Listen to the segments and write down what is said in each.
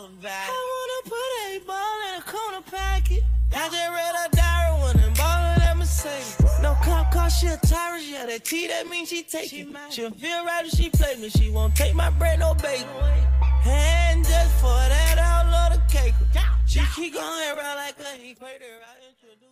dollar value. I wanna put a ball in a corner pocket. I just read a diary when I'm ballin' at Mercedes. No cop car, she a tyrant, yeah, that T, that means she take it. She'll feel right if she play me, she won't take my bread, no bacon. And just for that, I love the cake. She keep going around like a equator, I introduce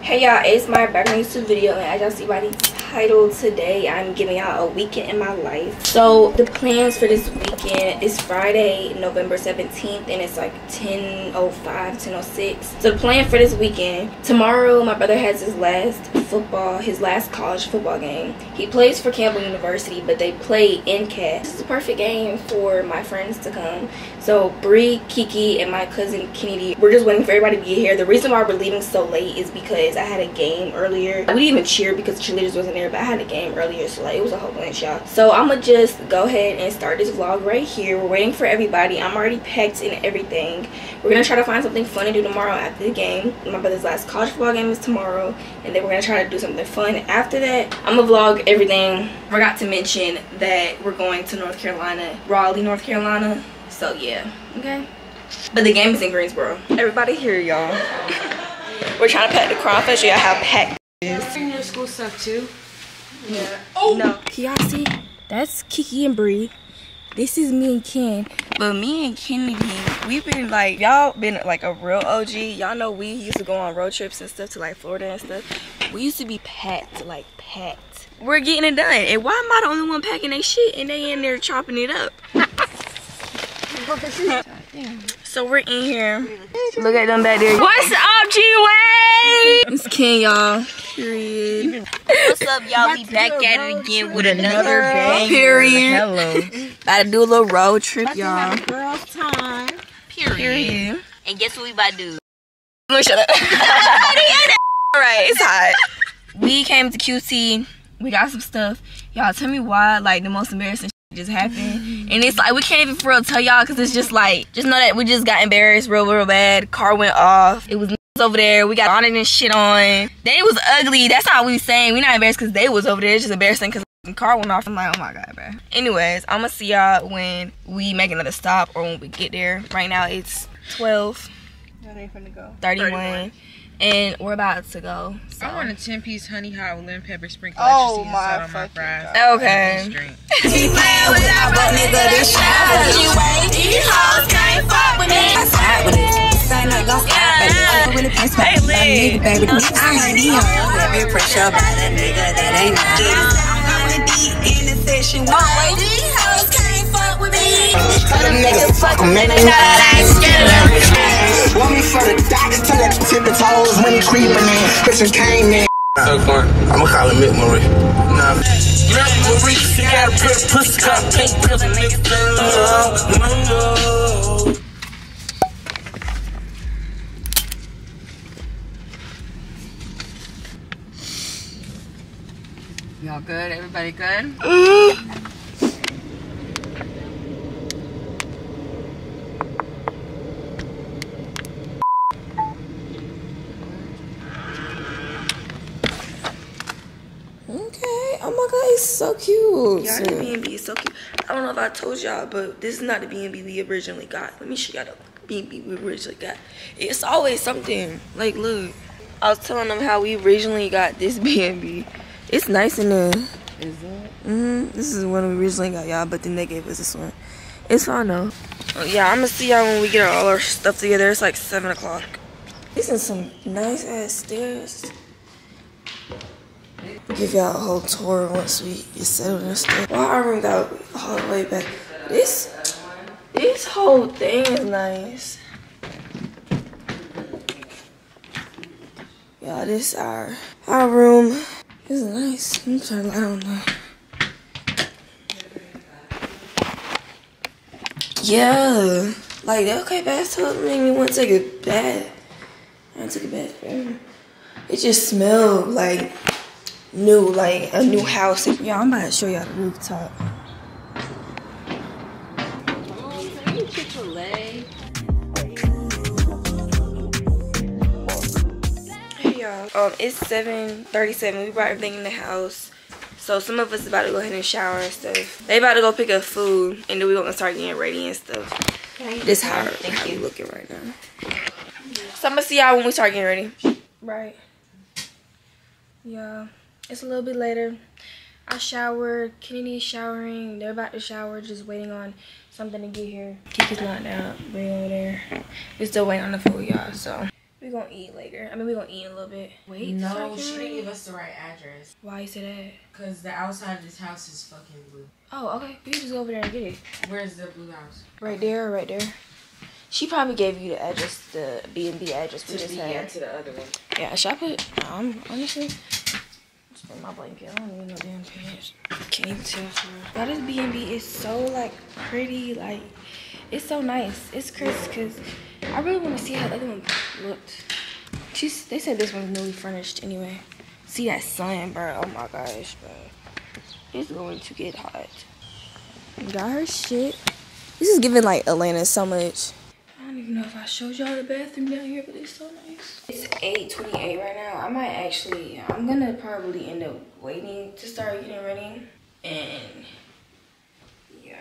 Hey y'all, it's my back on YouTube video and as y'all see by the title today, I'm giving out a weekend in my life. So the plans for this weekend is Friday, November 17th and it's like 10.05, 10.06. So the plan for this weekend, tomorrow my brother has his last football, his last college football game. He plays for Campbell University but they play in Cass. This is a perfect game for my friends to come. So Bree, Kiki, and my cousin Kennedy, we're just waiting for everybody to get here. The reason why we're leaving so late is because I had a game earlier. We didn't even cheer because cheerleaders wasn't there, but I had a game earlier, so like it was a whole bunch, y'all. So I'm gonna just go ahead and start this vlog right here. We're waiting for everybody. I'm already packed and everything. We're gonna try to find something fun to do tomorrow after the game. My brother's last college football game is tomorrow, and then we're gonna try to do something fun after that. I'm gonna vlog everything. Forgot to mention that we're going to North Carolina, Raleigh, North Carolina. So yeah, okay. But the game is in Greensboro. Everybody here, y'all. We're trying to pack the crawfish. Yeah, how packed it is. Bring your school stuff too. Yeah. Oh no. Can y'all see? That's Kiki and Bree. This is me and Ken. But me and Kennedy, we've been like y'all been like a real OG. Y'all know we used to go on road trips and stuff to like Florida and stuff. We used to be packed, like packed. We're getting it done. And why am I the only one packing their shit and they in there chopping it up? So we're in here. Look at them back there. What's up, G-Way? It's Ken, y'all. Period. What's up, y'all? We back at it again with another bang. Period. Hello. About to do a little road trip, y'all. Girls time. Period. Period. And guess what we about to do? Let me shut up. Alright, it's hot. We came to QT. We got some stuff. Y'all tell me why like the most embarrassing shit just happened. And it's like we can't even for real tell y'all because it's just like just know that we just got embarrassed real real bad. Car went off. It was over there. We got bonnet and shit on. They was ugly. That's not what we saying. We not embarrassed because they was over there. It's just embarrassing because the car went off. I'm like, oh my god, bro. Anyways, I'm gonna see y'all when we make another stop or when we get there. Right now it's 12. 31. And we're about to go. So. I want a 10 piece honey hot with lemon pepper sprinkle Oh, extra my salt on my fries. God. Okay. This drink. She playing with our butt nigga, this shot. She wait, these hoes can't fuck with me. I side with it. Say no, gon' stop it. I'm really pissed back. I'm nigga, baby. I heard these hoes pressure about a nigga that ain't mine. I'm going deep in the session. Wait, these hoes can't fuck with me. Them niggas fuck 'em and they know that I ain't scared of them. Want me for the doctor till at the tip of toes when he creeping in. Christian came in. I'ma call him Mick Marie. Nah. Marie, she got a pretty pussy, got pink pills and niggas Y'all good? Everybody good? Okay. Oh my god, it's so the B&B is so cute. I don't know if I told y'all, but this is not the B&B we originally got. Let me show y'all the B&B we originally got. It's always something. Like, look. I was telling them how we originally got this B&B. It's nice in there. Is it? Mm-hmm. This is the one we originally got, y'all, but then they gave us this one. It's fine, though. Uh, yeah, I'm gonna see y'all when we get all our stuff together. It's like 7 o'clock. This is some nice-ass stairs. Give y'all a whole tour once we get settled and stuff. Why our room got all the way back? This, this whole thing is nice. Y'all, this our our room. This is nice. Let me turn the light on now. Yeah, like that okay bathtub made me want to take a bath. I took a bath. It just smelled like new, like a new house. Yeah, I'm about to show y'all the rooftop. Hey y'all, um, it's 7:37. We brought everything in the house. So some of us about to go ahead and shower and stuff. They about to go pick up food and then we gonna start getting ready and stuff. This how, how we looking right now. So I'm gonna see y'all when we start getting ready. Right. Yeah. It's a little bit later. I showered. Kennedy's showering. They're about to shower, just waiting on something to get here. Kiki's not out. Way over there. We're still waiting on the food, y'all. So we're gonna eat later. I mean, we're gonna eat in a little bit. Wait. No, she didn't give us the right address. Why you say that? Cause the outside of this house is fucking blue. Oh, okay. We can just go over there and get it. Where's the blue house? Right there, right there. She probably gave you the address, the B and B address we To just be had. yeah, to the other one. Yeah, should I it. Um, honestly, my blanket. I don't even know damn pants. Can't even tell. But this B and B is so like pretty. Like, it's so nice. It's crisp because I really want to see how the other one looked. She's. They said this one's newly furnished anyway. See that sun, bro? Oh my gosh, bro. It's going to get hot. Got her shit. This is giving like Atlanta so much. Even know if I showed y'all the bathroom down here, but it's so nice. It's 8.28 right now. I might actually, I'm gonna probably end up waiting to start getting ready. And yeah,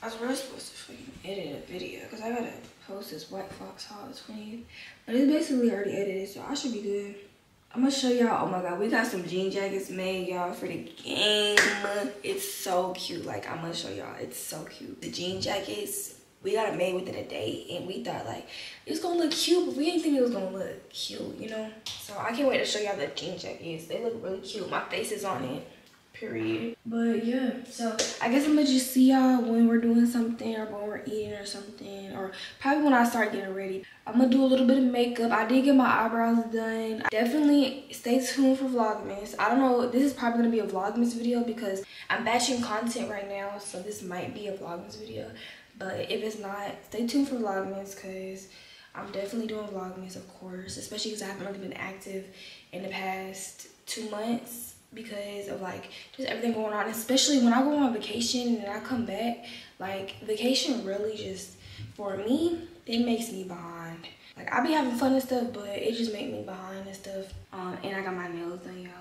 I was really supposed to fucking edit a video because I gotta post this White Fox haul the 20th. But it's basically already edited, so I should be good. I'm gonna show y'all. Oh my god, we got some jean jackets made, y'all, for the game. It's so cute. Like I'm gonna show y'all. It's so cute. The jean jackets we got it made within a day, and we thought like it's gonna look cute, but we didn't think it was gonna look cute, you know. So I can't wait to show y'all the jean jackets. They look really cute. My face is on it. Period. But yeah, so I guess I'm gonna just see y'all when we're doing something or when we're eating or something, or probably when I start getting ready. I'm gonna do a little bit of makeup. I did get my eyebrows done. Definitely stay tuned for Vlogmas. I don't know, this is probably gonna be a Vlogmas video because I'm batching content right now, so this might be a Vlogmas video. But if it's not, stay tuned for Vlogmas because I'm definitely doing Vlogmas, of course, especially because I haven't really been active in the past two months because of like just everything going on especially when i go on vacation and i come back like vacation really just for me it makes me behind like I'll be having fun and stuff but it just make me behind and stuff. Um and i got my nails done y'all.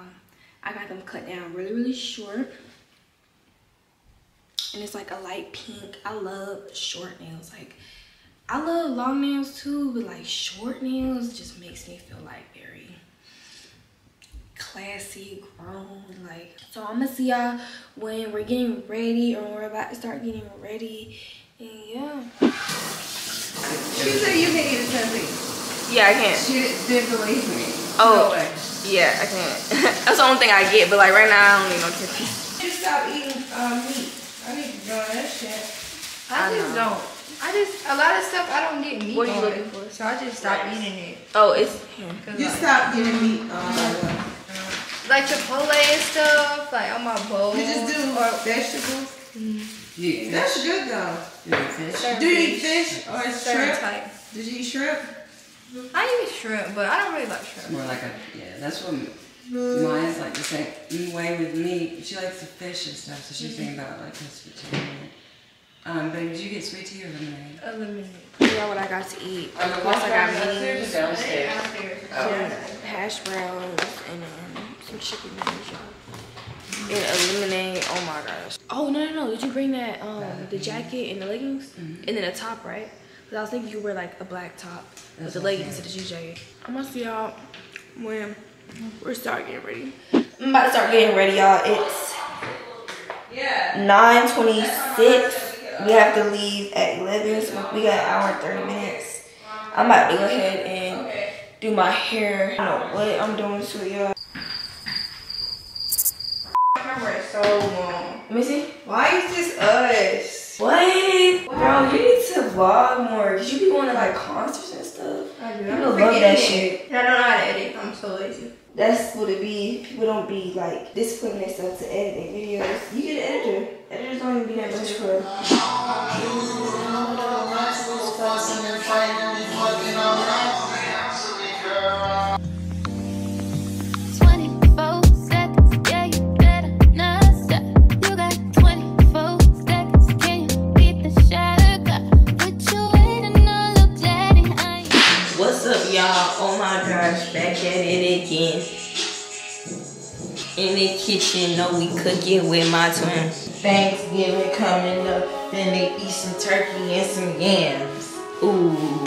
I got them cut down really really short and it's like a light pink i love short nails like i love long nails too but like short nails just makes me feel like very classy, grown, like. So I'm gonna see y'all when we're getting ready or we're about to start getting ready. And yeah. She said you can eat a tattoo. Yeah, I can't. She didn't believe me. Oh. No. Yeah, I can't. That's the only thing I get, but like right now I don't need no tippy. Just stop eating um, meat. I need to join that shit. I I just know. don't. I just a lot of stuff I don't get meat What are you looking for? So I just stop eating it. Oh, it's You like, stop getting meat. Um, like Chipotle and stuff, like on my bowl. you just do or vegetables. You eat That's fish? good though. You eat fish? Do you eat fish or shrimp? type. Did you eat shrimp? I eat shrimp, but I don't really like It's shrimp. more like a, yeah, that's what mine's like the same way with meat. She likes the fish and stuff, so she's thinking about like this vegetarian. Um, but did you get sweet tea or lemonade? Eliminate. yeah, what I got to eat. Of course, I got minis, downstairs. some hash browns, and then some chicken wings. And a lemonade. Oh my gosh. Oh no no no! Did you bring that um the jacket and the leggings and then the top right? Cause I was thinking you wear like a black top with the leggings and the jean jacket. I'm gonna see y'all when we're start getting ready. I'm about to start getting ready, y'all. It's 9:26. We have to leave at 11, so we got an hour and 30 minutes. I'm about to go ahead and do my hair. I don't know what I'm doing to it, y'all. Camera is so long. Let me see. Why is this us? What? Bro, you need to vlog more. Cause you be going to like concerts and stuff. I do. People love that shit. I don't know how to edit. I'm so lazy. That's what it be. People don't be like disciplining themselves to edit their videos. You get an editor. Editors don't even be that much for. Y'all? Oh my gosh, back at it again. In the kitchen, know we cooking with my twin. Thanksgiving coming up, they eat some turkey and some yams. Ooh.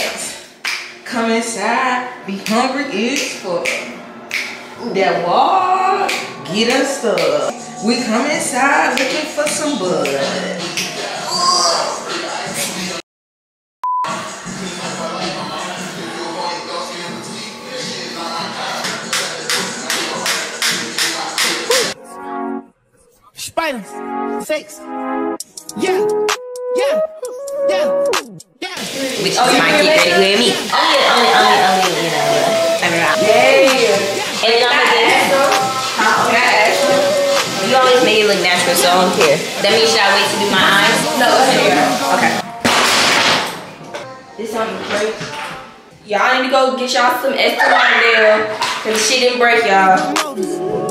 Come inside, be hungry as fuck. That wall, get us stuff. We come inside looking for some bud. Spiders, sex. Yeah, yeah, yeah, yeah. Which is my keep ready with me. Only, only, only, only, you know. I mean, Yeah. and I'm You always make it look natural, so I don't care. That means should I wait to do my eyes? No. Okay. This something break. Y'all need to go get y'all some Estee Lauder cause shit didn't break y'all.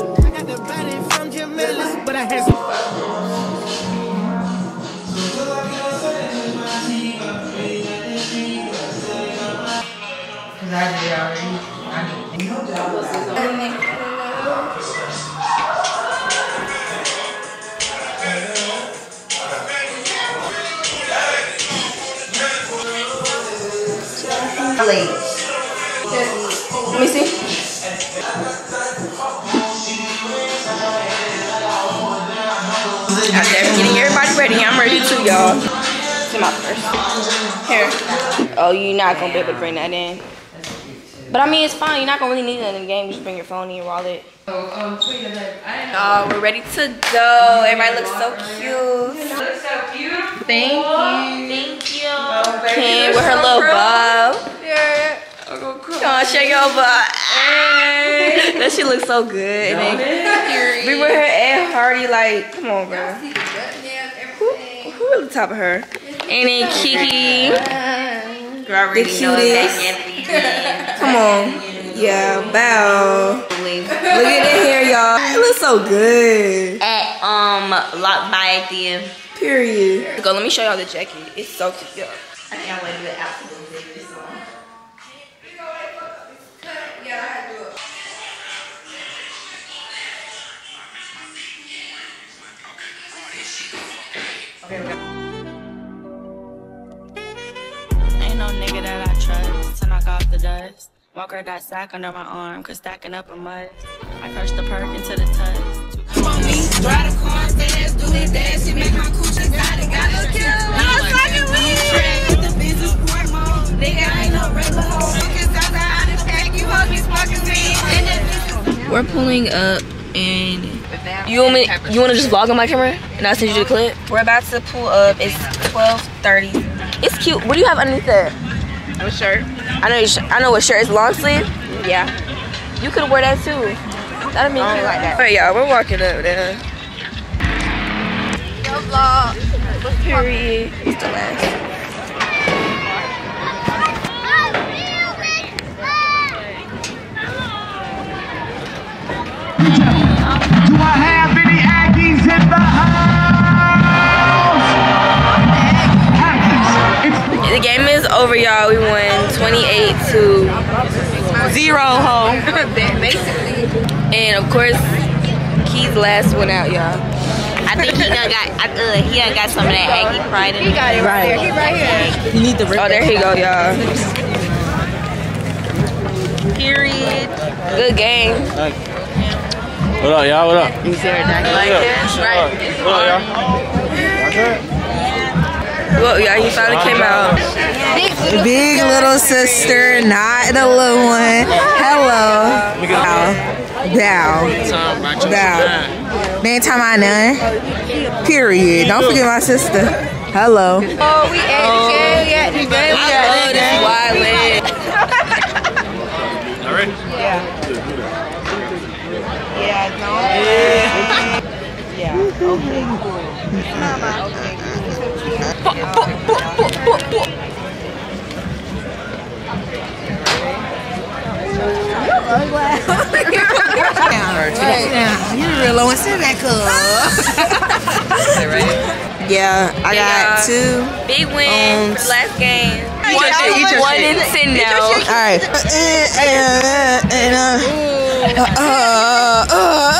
Ready. To my purse. Here. Oh, you're not gonna be able to bring that in. But I mean, it's fine. You're not gonna really need that in the game. Just bring your phone and your wallet. Oh, sweet, I didn't know. Oh, we're ready to go. Everybody looks so cute. Looks so beautiful. Thank you. Thank you. Oh, Kim with her little bow. Yeah. Oh, come on, show your butt. that shit looks so good. And then we with her Ed Hardy, like, come on, bro. Who, who at the top of her? And then Kiki. Girl, The cutest. Come on. Yeah, bow. Look at that hair, y'all. It looks so good. At um Lock by the. Period. Go, let me show y'all the jacket. It's so cute. Yeah. I can't wait to do it Walker got sack under my arm, cause stacking up a mud. I crushed the perk into the tub. Come on me, drive the car fast, do it dash, it make my coochie got it, got look cute. I'm fucking with the business sport mode. Nigga, I ain't no regular hoe. Focus outside out the pack, you hoes be smoking me. We're pulling up and you want me you want to just vlog on my camera and I'll send you the clip? We're about to pull up. It's 12:30. It's cute. What do you have underneath there? A shirt. I know. Your sh- I know what shirt. is long sleeve. Yeah. You could wear that too. That'd be cute. like that. All right, y'all. We're walking up there. Yo, vlog. Period. It's the last. Do I have any Aggies in the house? The game is over, y'all. We won 28 to zero home. Basically. And of course, Key's last one out, y'all. I think he done got I, uh, he done got some of that Aggie pride in He got it right, there. He right here. You need the Oh, there he go, y'all. Period. Good game. What up, y'all? What up? You see her like that? Right. What up, y'all? Well, yeah, he finally came out. Big little sister, not the little one. Hello. Bow. Bow. Bow. Man, time I none. Period. Don't forget my sister. Hello. Oh, we at the oh, game. We at the game. We I at love the this game. wide leg. All right? Yeah, no. Yeah. Okay, cool. You the real one. Sit back Yeah, I got two. Big win Um, for last game. Your shit, One in ten now. All right. Uh, uh, uh, uh, uh, uh, uh,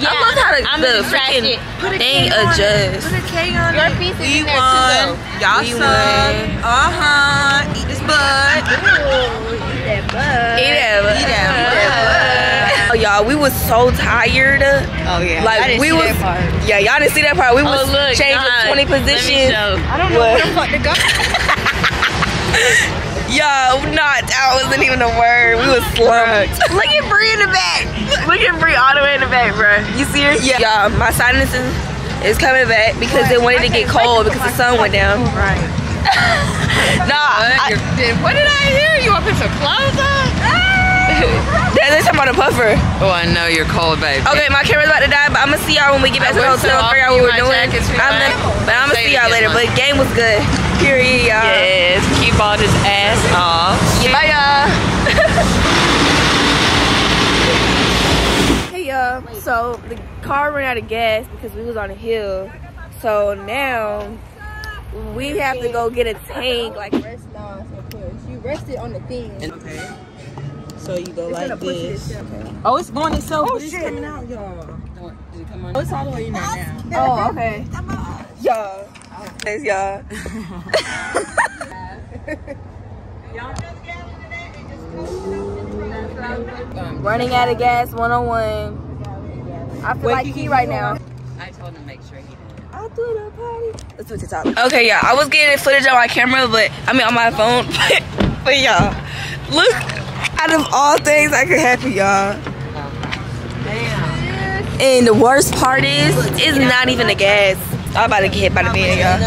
I love how the, I'm the distracted. freaking thing adjusts. Put a K on Your it. piece is We in there too, won. Y'all We suck. won. Uh huh. Eat this bud. Eat that. Eat that Eat that. Oh, y'all, we was so tired. Oh yeah. Like I didn't we see was, that part. yeah, y'all didn't see that part. We Oh, was look, changing God. twenty Let me positions. show. I don't know What? where the fuck to go. Yo, not that wasn't even a word. We was slumped. Look at Bree in the back. Look at Bree all the way in the back, bro. You see her? Yeah. Yeah, my sinuses is coming back because they wanted to get cold because the sun went down. Right. Nah, I, What did I hear? You want to put some clothes on? they're they're talking about a puffer. Oh, I know you're cold, baby. Okay, my camera's about to die, but I'm gonna see y'all when we get back to the hotel and figure out what we're doing. I'm your gonna, but I'm gonna see y'all later. Mom. But game was good. Period, y'all. Yes, keep all this ass off. Bye, y'all. hey, y'all. So the car ran out of gas because we was on a hill. So now we have to go get a tank. Like Rest now, so push. You rested on the thing. Okay. So you go It's like gonna push it this. itself. Oh, it's going itself, Oh, but it's shit. coming out, y'all. Did it come on? Oh, it's all the way in there now. Oh, okay. Y'all. Thanks, y'all. Running out of gas 101. I feel Wait, like you he right now. I told him to make sure he. I'll do the party. Let's do TikTok. Okay, yeah, I was getting footage on my camera, but I mean on my phone. But, but y'all, look. Out of all things that could happen, y'all. And the worst part is, it's not even the gas. I'm about to get hit by the van, y'all.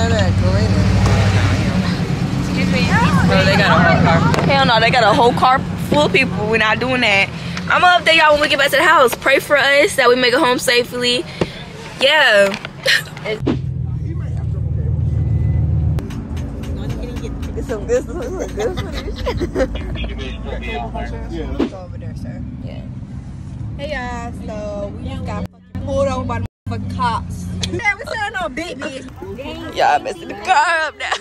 Bro, they got a whole car. Hell no, they got a whole car full of people. We're not doing that. I'm gonna update y'all when we get back to the house. Pray for us that we make it home safely. Yeah. It's some good, some good Go over there, sir. Yeah. Hey y'all, so we just got pulled over by the motherfucking cops. Yeah, we still no big bitch. Y'all messing the car up now.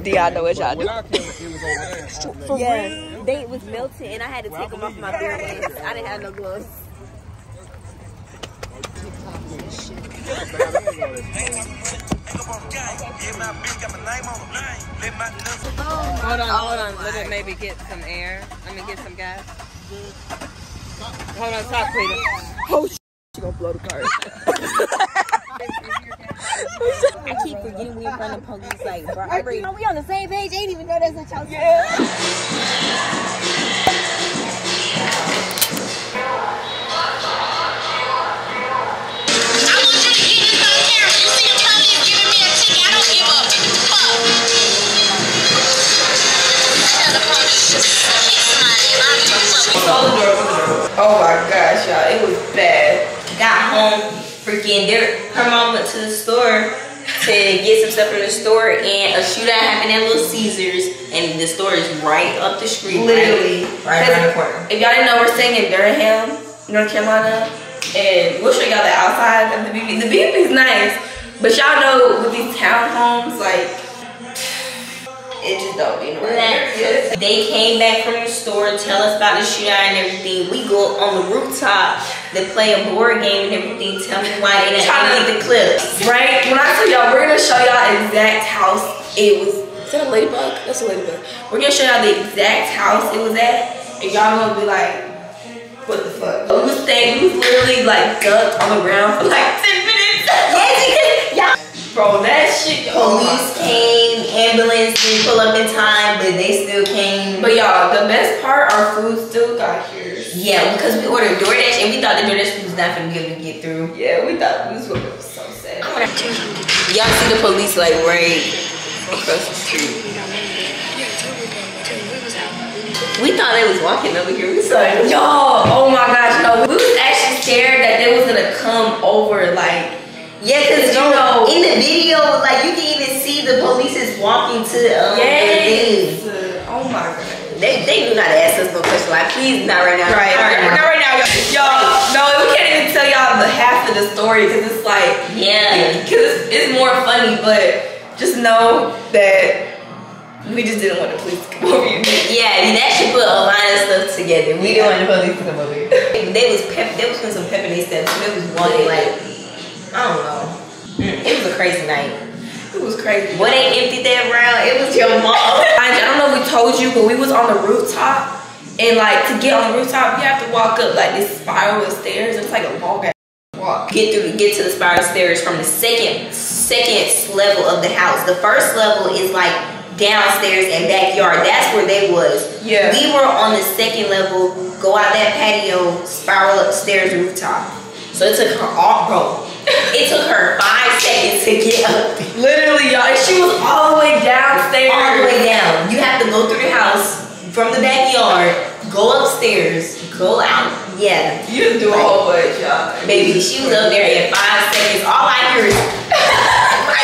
Do y'all know what y'all do? Yeah, they was melting and I had to take them off my bare hands. I didn't have no gloves. Hold on, hold on. Let it maybe get some air. Let me get some gas. Hold on, stop, Peter. Oh, she gonna blow the car. I keep forgetting we in front of police. Like, bro, I'm ready. we on the same page? Ain't even know that's what y'all yeah. Oh my gosh, y'all, it was bad. Got home, freaking, there, her mom went to the store to get some stuff from the store, and a shootout happened at Little Caesars, and the store is right up the street. Literally, right, right around the corner. If y'all didn't know, we're staying in Durham, North Carolina, and we'll show y'all the outside of the BB. The BB is nice, but y'all know with these townhomes, like, it just don't be right. They came back from the store, tell us about the shootout and everything. We go on the rooftop, they play a board game and everything. Tell me why they didn't delete the clips. Right? When I tell y'all, we're gonna show y'all exact house it was. Is that a ladybug? That's a ladybug. We're gonna show y'all the exact house it was at, and y'all gonna be like, what the fuck? We was staying, we was literally like ducked on the ground for like Bro, that shit. Police came, ambulance didn't pull up in time, but they still came. But y'all, the best part, our food still got here. Yeah, because we ordered DoorDash and we thought the DoorDash food was not gonna be able to get through. Yeah, we thought this was so sad. Y'all see the police like right across the street. We thought they was walking over here. We was like, yo, oh my gosh, no. We was actually scared that they was gonna come over, like, yeah, cause you know, in the video, like you can even see the police is walking to um, yes. the thing. Oh my god. They, they do not ask us no question like please not right now. Right, not right, not right now. Y'all, no, we can't even tell y'all the half of the story because it's like yeah, because it's more funny. But just know that We just didn't want the police to come over here. Yeah, that should put a lot of stuff together. We didn't want the police to come over here. They was pep. They was putting some pep in their steps. They was wanting like, I don't know. It was a crazy night. It was crazy. When they emptied that round, it was your mom. I don't know if we told you, but we was on the rooftop. And like to get on the rooftop, you have to walk up like this spiral of stairs. It's like a long ass walk. get through get to the spiral stairs from the second second level of the house. The first level is like downstairs and backyard. That's where they was. Yeah. We were on the second level, go out that patio, spiral upstairs rooftop. So it took her all bro. It took her five seconds to get up. Literally, y'all. And she was all the way downstairs. All the way down. You have to go through the house from the backyard, go upstairs, go out. Yeah. You didn't do a whole bunch, y'all. Baby, she was up there in five seconds. All I hear is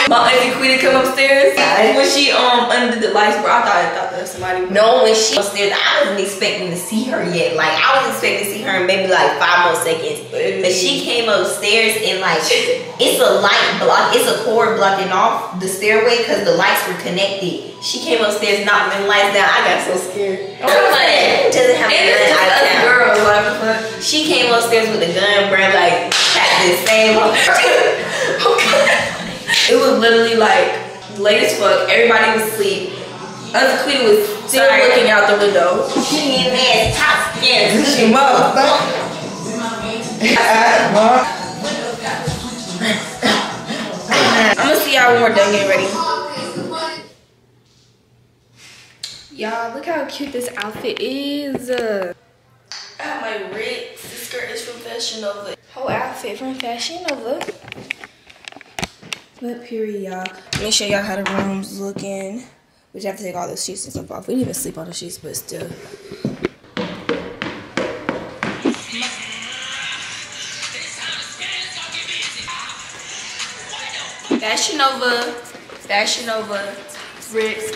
My auntie Queen come upstairs. When she um under the lights, bro, I thought I thought that was somebody. No, when she upstairs, I wasn't expecting to see her yet. Like I was expecting to see her in maybe like five more seconds. But she came upstairs and like it's a light block, it's a cord blocking off the stairway because the lights were connected. She came upstairs, knocked them lights down. I got so scared. Was like, doesn't have a gun it's just out of us town. girls, like what? She came upstairs with a gun, bro, like had this same. It was literally like late as fuck. Everybody was asleep. Auntie Queen was still Sorry. looking out the window. She in there, top skin. She mother. I'm gonna see y'all when we're done getting ready. Y'all, look how cute this outfit is. I have my Ritz. This skirt is from Fashion Nova. Whole outfit from Fashion Nova. But period, y'all. Let me show y'all how the room's looking. We just have to take all the sheets and stuff off. We didn't even sleep on the sheets, but still. Fashion Nova, Fashion Nova, Ritz.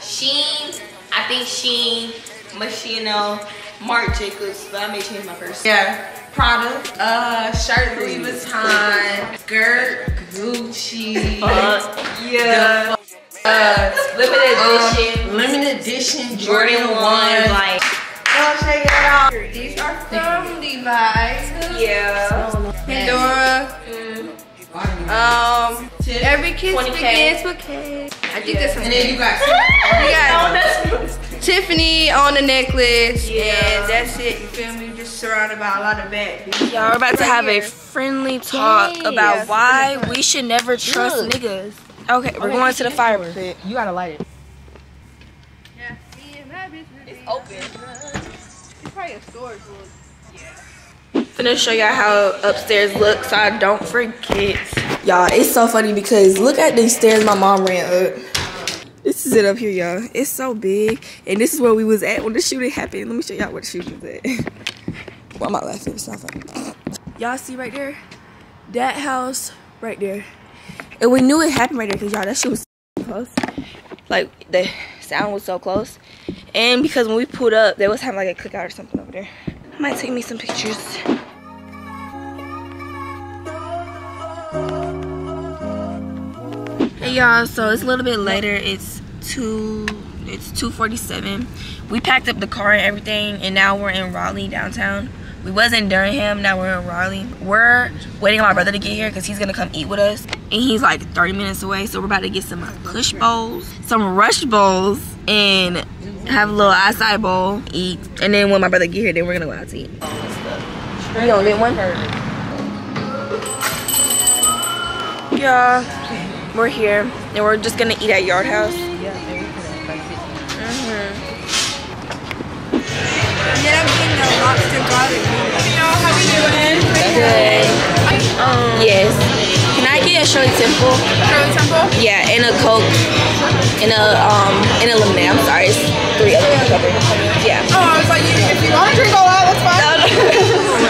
Shein, I think Shein, Moschino, Marc Jacobs, but I may change my first. Yeah. Prada, uh, shirt Louis Vuitton, skirt Gucci. Fuck. yeah. Uh, Limited um, edition. limited edition Jordan Jordan one, one. like Oh, check it out. These are from Levi's. Yeah. Pandora. Um, every kiss 20K. begins with Kay. I think that's And then you got we got that's Tiffany on the necklace, and that's it. You feel me? Just surrounded by a lot of bad bitches. Y'all, we're about to have a friendly talk Yay. about Yes, why we should never trust Look. niggas. Okay, we're going to the fire pit. You gotta light it. Yeah. It's open. It's probably a storage room. Yeah. Gonna show y'all how upstairs looks so I don't forget. Y'all, it's so funny because look at these stairs my mom ran up. This is it up here, y'all. It's so big. And this is where we was at when the shooting happened. Let me show y'all where the shooting was at. Why am I laughing? It's not funny. Y'all see right there? That house right there. And we knew it happened right there because y'all, that shit was so close. Like, the sound was so close. And because when we pulled up, they was having like a cookout or something over there. Might take me some pictures. Hey y'all, so it's a little bit later. It's two it's 247. We packed up the car and everything and now we're in Raleigh downtown. We was in Durham, now we're in Raleigh. We're waiting on my brother to get here because he's gonna come eat with us. And he's like 30 minutes away. So we're about to get some uh, push bowls, some rush bowls, and have a little acai bowl, eat. And then when my brother get here, then we're gonna go out to eat. You gonna get one? Yeah, we're here and we're just gonna eat at Yard House. Yeah. Mhm. And then I'm getting the lobster garlic noodles. How you doing? Good. Um, yes. Can I get a Shirley Temple? Shirley Temple? Yeah, and a Coke, and a um, and a lemonade. I'm sorry, it's three other covered. Yeah. Oh, I was like, you, if you want to drink all that, that's fine.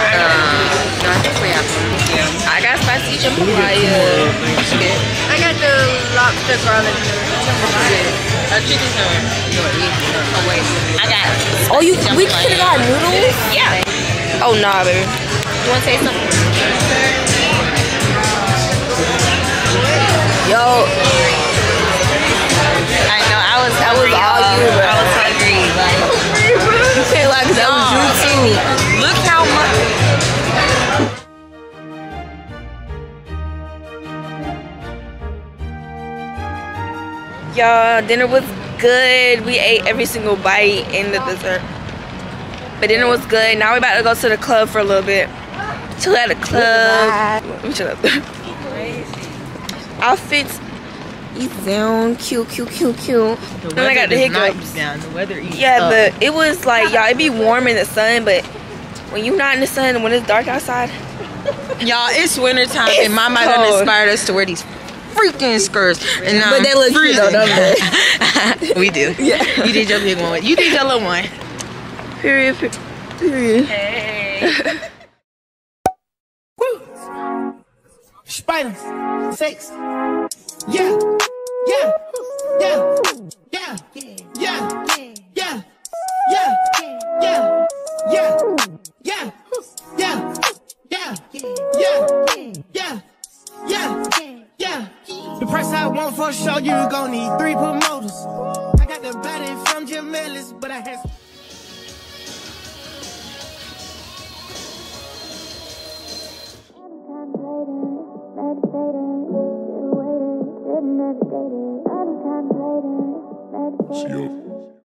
I got spicy jambalaya. I got the lobster garlic noodles. A chicken sandwich. Oh wait. I got. Oh, you we could have got noodles. Yeah. Oh nah, baby. You want to say something? Yo, I know. I was. I was I was hungry. Y'all, dinner was good. We ate every single bite in the dessert. But dinner was good. Now we're about to go to the club for a little bit. Chill at the club. Let me chill up. Outfits. He's down. Cute, cute, cute, cute. And I got the hiccups. down. The weather is Yeah, the it was like y'all. It be warm in the sun, but when you not in the sun, when it's dark outside, Y'all, it's wintertime It's and Mama done inspired us to wear these freaking skirts. And But I'm they look cute though, don't we do. Yeah. You did your big one. You did your little one. period, period. period. Hey. Spiders, sex. Yeah, yeah, yeah, yeah, yeah, yeah, yeah, yeah, yeah, yeah, yeah, yeah, yeah, yeah, yeah, yeah. The price I want for sure, you gon' need three promoters. I got the body from Jim Ellis, but I had. Meditating.